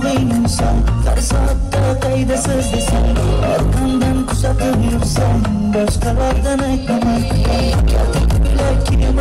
dönsem Her saatte kaydasız desem Arkamdan kuşatıp yürüsem Başkalardan eklemem Geldik bile kimim